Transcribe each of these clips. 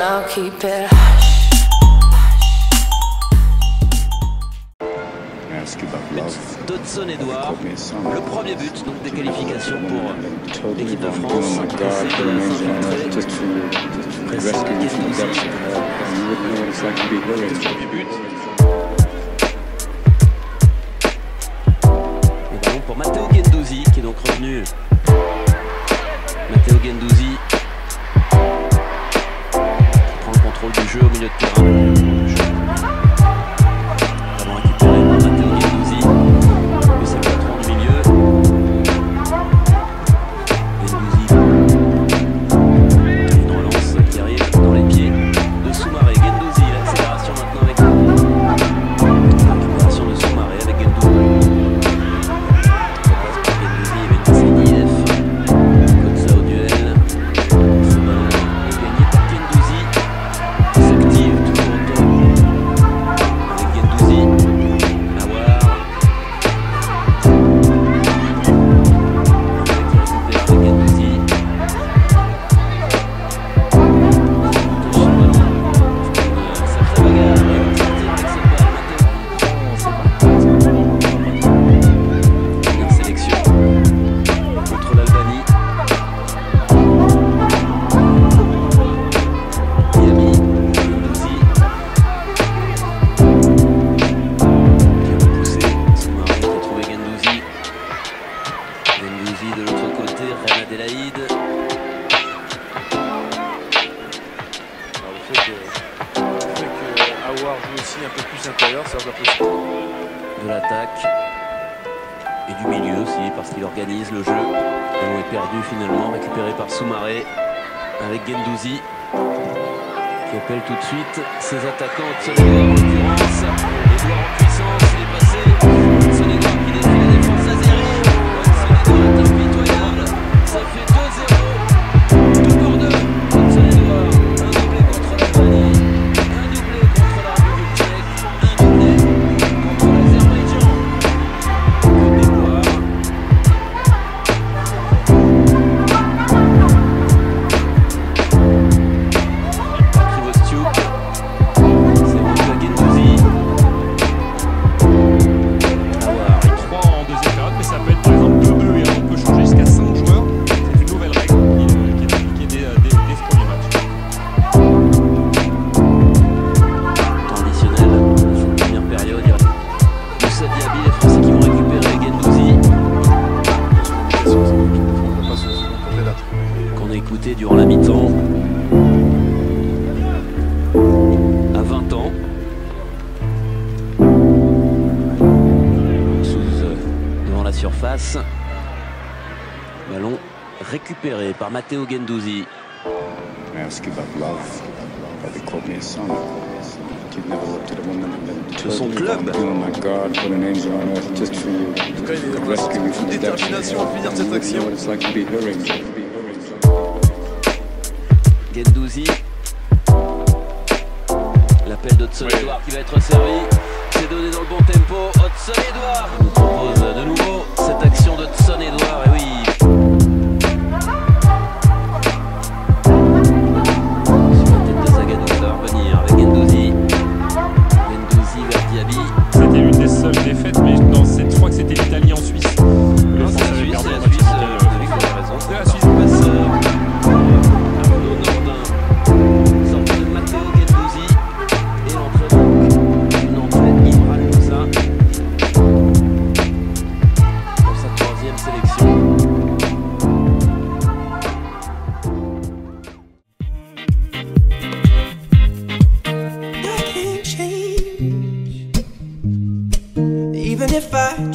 and I'll keep it Dodson Edouard, le premier but donc des qualifications pour euh, l'équipe de France. Premier but. Le ballon pour Matteo Gendouzi qui est donc revenu. Matteo Gendouzi contrôle du jeu au milieu de terrain. un peu plus intérieur, Serge Lopez. De l'attaque et du milieu aussi, parce qu'il organise le jeu. Ballon est perdu finalement, récupéré par Soumaré avec Gendouzi qui appelle tout de suite ses attaquants, durant la mi-temps. À 20 ans. Sous euh, devant la surface. Ballon récupéré par Matteo Gendouzi. De son club. Détermination à finir cette action. Gendouzi. L'appel d'Hudson Edouard qui va être servi. C'est donné dans le bon tempo. Hudson Edouard nous propose de nouveau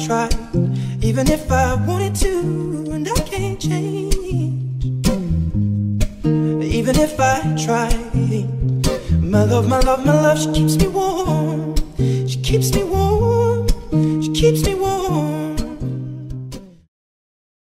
even if I wanted to, and I can't change. Even if I try, my love, my love, my love, she keeps me warm. She keeps me warm. She keeps me warm.